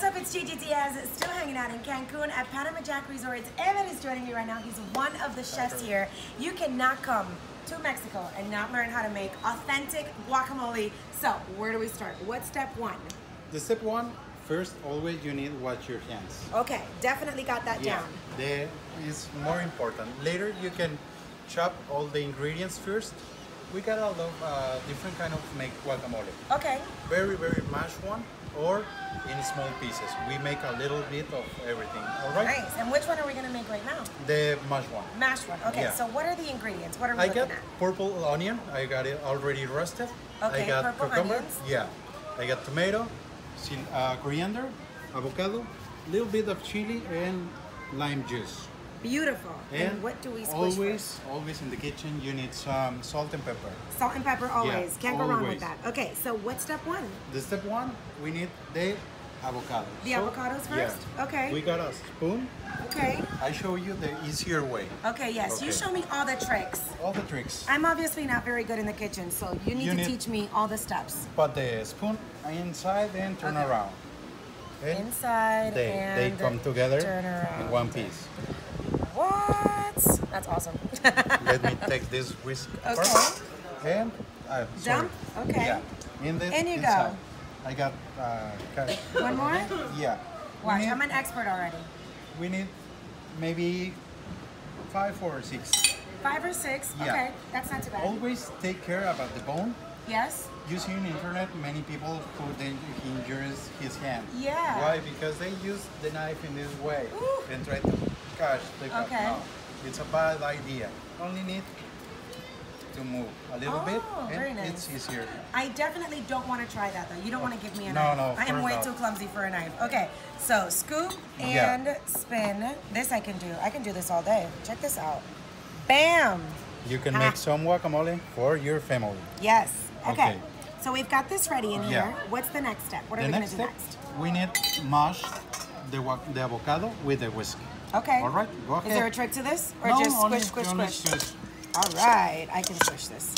What's up? It's Gigi Diaz, still hanging out in Cancun at Panama Jack Resorts. Heber is joining me right now. He's one of the chefs here. You cannot come to Mexico and not learn how to make authentic guacamole. So, where do we start? What's step one? The step one, first, always you need wash your hands. Okay, definitely got that down. That is more important. Later, you can chop all the ingredients first. We got a lot of uh, different kind of make guacamole. Okay, Very, very mashed one, or in small pieces. We make a little bit of everything. All right. nice. And which one are we gonna make right now? The mashed one. Mashed one. Okay, Yeah. so what are the ingredients? What are we I looking got at? purple onion. I got it already roasted. Okay, I got purple cucumber. onions. Yeah. I got tomato, uh, coriander, avocado, little bit of chili, and lime juice. Beautiful. And, what do we squish always, always in the kitchen, you need some salt and pepper. Salt and pepper always. Can't go wrong with that. Okay, so what's step one? The step one, we need the avocado. The avocados first? Yeah. Okay. We got a spoon. Okay. I show you the easier way. Okay, yes. You show me all the tricks. All the tricks. I'm obviously not very good in the kitchen, so you need You to need- teach me all the steps. Put the spoon inside and turn Okay. around. Okay? Inside they, and they come together turn around. in one piece. What? That's awesome. Let me take this whisk Okay. first. And uh, jump. Okay. Yeah. In the In you go. I got uh, One more? Yeah. Watch, need, I'm an expert already. we need maybe five or six. Five or six? Yeah. Okay, that's not too bad. Always take care about the bone. Yes? Using internet many people who they injures his hand. Yeah. Why? Because they use the knife in this way Ooh. and try to the cut. Okay. No, it's a bad idea. Only need to move a little bit Oh, and very nice. it's easier. I definitely don't want to try that though. You don't want to give me a No, knife. no, of I am way too clumsy for a knife. Okay, so scoop Yeah. and spin. This I can do. I can do this all day. Check this out. Bam! You can Ah. make some guacamole for your family. Yes. Okay. Okay. So we've got this ready in here. Yeah. What's the next step? What are the we going to do next? we need mash the, the avocado with the whisk. Okay. All right, go ahead. Is there a trick to this? Or No, just only- squish, squish, only squish? squish. All right. I can squish this.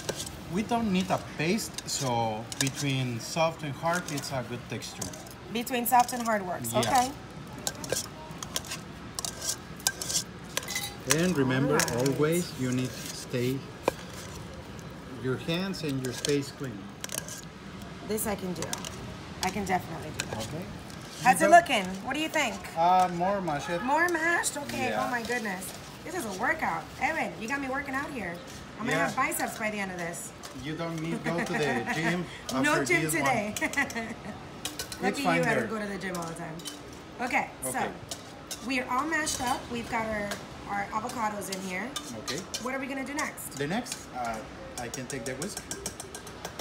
We don't need a paste, so between soft and hard, it's a good texture. Between soft and hard works. Yeah. Okay. And remember, Alright. always you need to stay your hands and your space clean. This I can do. I can definitely do that. Okay. How's it looking? What do you think? Uh, more mash it. More mashed? Okay. Yeah. Oh my goodness. This is a workout. Heber, you got me working out here. I'm gonna Yeah. have biceps by the end of this. You don't need to go to the gym. no gym today. One. Lucky you, fine I there. don't go to the gym all the time. Okay, Okay. so we are all mashed up. We've got our, our avocados in here. Okay. What are we gonna do next? The next, uh, I can take the whisk.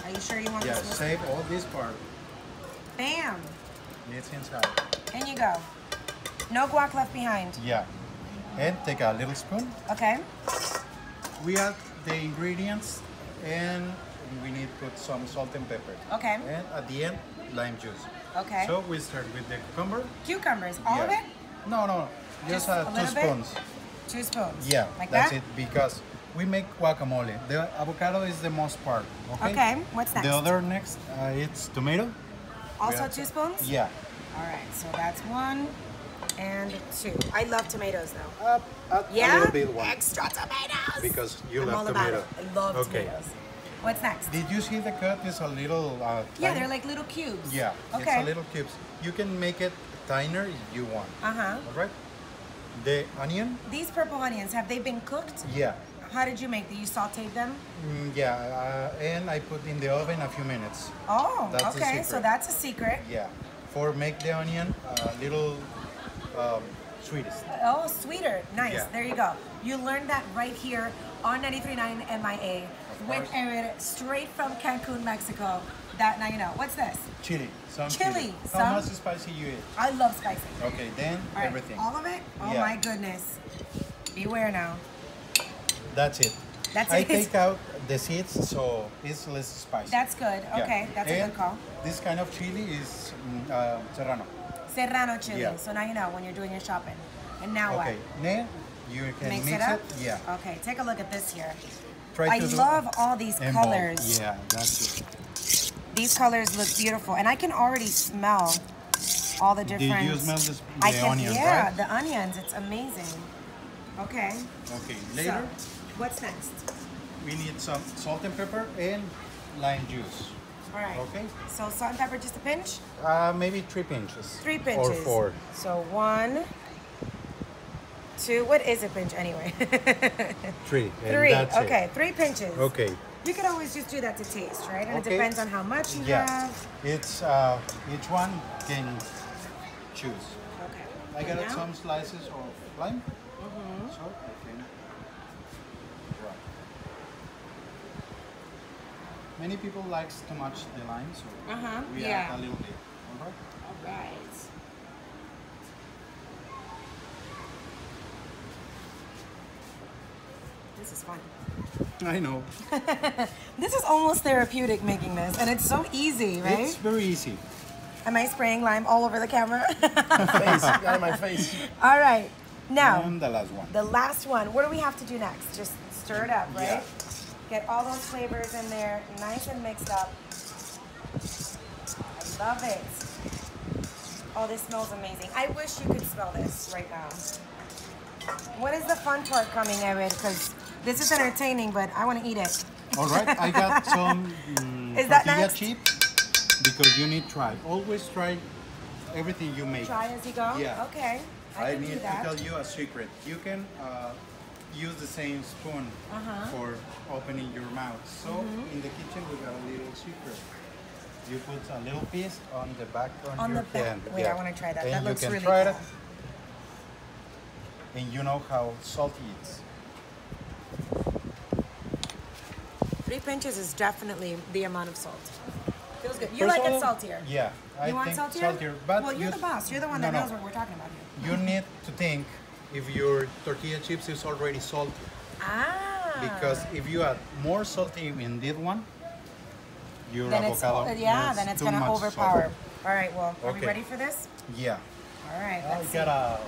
Are you sure you want Yeah, this? one? save all this part. Bam! It's inside. In you go. No guac left behind. Yeah. And take a little spoon. Okay. We add the ingredients and we need to put some salt and pepper. Okay. And at the end, lime juice. Okay. So we start with the cucumber. Cucumbers, all of it? No, no, Just just, uh, a two little bit? spoons. Two spoons. Yeah, Like that's that? it. Because we make guacamole. The avocado is the most part. Okay. Okay, what's next? The other next, uh, it's tomato. Also two spoons? Yeah. All right, so that's one and two. I love tomatoes though. Up, up Yeah? a little bit one. Extra tomatoes! Because you I'm love all about tomato. I love Okay. tomatoes. What's next? Did you see the cut is a little uh, Yeah, they're like little cubes. Yeah, Okay. it's a little cubes. You can make it thinner if you want. Uh-huh. All right. The onion. These purple onions, have they been cooked? Yeah. How did you make them? You sauteed them? Mm, yeah, uh, and I put in the oven a few minutes. Oh, That's okay. So that's a secret. Yeah, for make the onion a little um, sweetest. Oh, sweeter. Nice. Yeah. There you go. You learned that right here on 93.9 MIA with. Erin straight from Cancun, Mexico. That now you know. What's this? Chili, some Chili, How some? much spicy you eat? I love spicy. Okay, then All right, everything. All of it? Oh Yeah. my goodness. Beware now. That's it. That's I it. take out the seeds so it's less spicy. That's good. Yeah. Okay, that's a good call. This kind of chili is mm, uh, serrano. Serrano chili. Yeah. So now you know when you're doing your shopping. And now Okay, then you can? Mix, mix, it up? Yeah. Okay, take a look at this here. Try I love all these and colors. Yeah, that's it. These colors look beautiful. And I can already smell all the different. Did you smell this- I the can, onions, Yeah, right? the onions. It's amazing. Okay. Okay, later So, what's next? we need some salt and pepper and lime juice. All right. Okay. So salt and pepper, just a pinch. Uh, maybe three pinches. Three pinches. Or four. So one, two. What is a pinch anyway? Three. and three. that's it. Okay, three pinches. Okay. You can always just do that to taste, right? And it depends on how much you Yeah. have. It's uh, each one can choose. Okay. I got some slices of lime. So I can rub. Many people likes too much the lime, so Uh-huh, we yeah. add a little bit. All right. All right. This is fun. I know. This is almost therapeutic making this, and it's so easy, right? It's very easy. Am I spraying lime all over the camera? face, out of my face. all right. Now, And the last one. the last one. What do we have to do next? Just stir it up, right? Yeah. Get all those flavors in there, nice and mixed up. I love it. Oh, this smells amazing. I wish you could smell this right now. What is the fun part coming, Heber? Because this is entertaining, but I want to eat it. All right, I got some mm, Is that tortilla next? chip because you need try. Always try everything you make. Try as you go? Yeah. Okay. I, I need to tell you a secret. You can uh, use the same spoon Uh-huh. for opening your mouth. So Mm-hmm. in the kitchen we got a little secret. You put a little piece on the back on, On your the back. Wait, I wanna try that. And That you looks can really try cool. it. And you know how salty it is. Three pinches is definitely the amount of salt. Feels good. You like it saltier. Yeah, I you want think saltier? saltier. But well, you're you- the boss. You're the one no, that no. knows what we're talking about here. You need to think if your tortilla chips is already salty. Ah. Because if you add more salty in this one, your then it's yeah, is then it's too gonna overpower. salty. All right. Well, are we ready for this? Yeah. All right. I Let's see. got a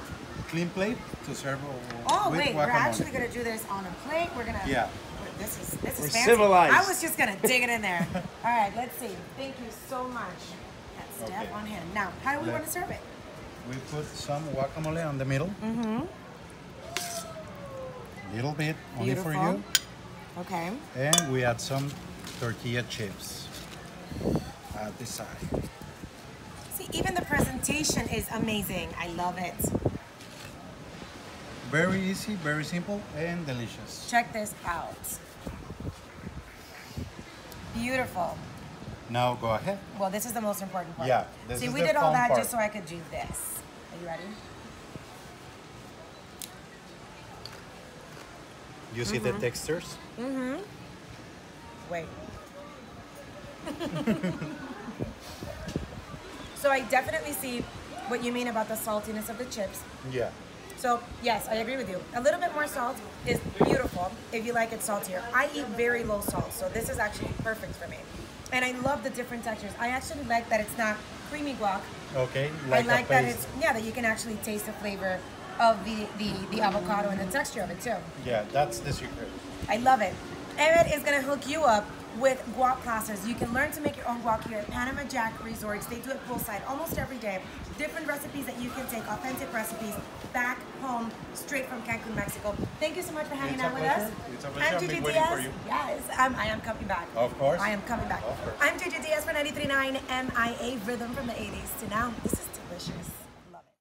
clean plate to serve Oh with wait, we're actually gonna do this on a plate. We're gonna. Yeah. This is this is We're fancy. civilized. I was just gonna dig it in there. All right. Let's see. Thank you so much. That step Okay. on hand. Now, how do we want to serve it? We put some guacamole on the middle. Mm-hmm. Little bit only for you. Okay. And we add some tortilla chips at the side. See, even the presentation is amazing. I love it. Very easy, very simple, and delicious. Check this out. Beautiful. Now go ahead. Well, this is the most important part. Yeah, this See, we did all that part. just so I could do this. Are you ready? You see Mm-hmm. the textures? Mm-hmm. Wait. so I definitely see what you mean about the saltiness of the chips. Yeah. So yes, I agree with you. A little bit more salt is beautiful if you like it saltier. I eat very low salt, so this is actually perfect for me. And I love the different textures. I actually like that it's not creamy guac. Okay. Like I like that it's yeah that you can actually taste the flavor of the, the the avocado and the texture of it too. Yeah, that's the secret. I love it. Emmett is gonna hook you up with guac classes. You can learn to make your own guac here at Panama Jack Resorts. They do it poolside almost every day. Different recipes that you can take, authentic recipes, back home, straight from Cancun, Mexico. Thank you so much for hanging It's out with us. It's a pleasure. I'm I've Gigi been waiting for Diaz. you. Yes, I'm, I am coming back. Of course. I am coming back. I'm Gigi Diaz for 93.9 MIA Rhythm from the 80s to now. This is